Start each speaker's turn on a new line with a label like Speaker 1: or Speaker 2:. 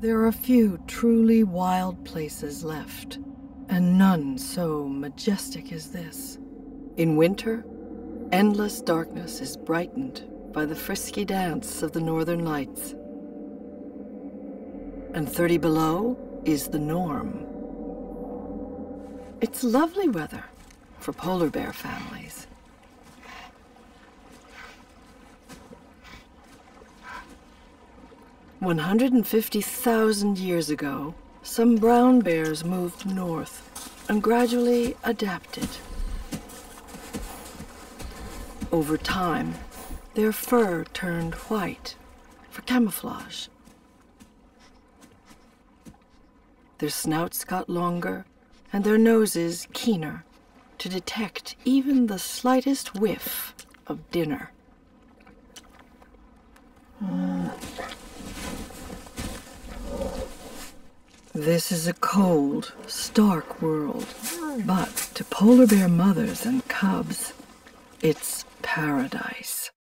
Speaker 1: There are few truly wild places left, and none so majestic as this. In winter, endless darkness is brightened by the frisky dance of the northern lights. And 30 below is the norm. It's lovely weather for polar bear families. One hundred and fifty thousand years ago, some brown bears moved north and gradually adapted. Over time, their fur turned white for camouflage. Their snouts got longer and their noses keener to detect even the slightest whiff of dinner. This is a cold, stark world, but to polar bear mothers and cubs, it's paradise.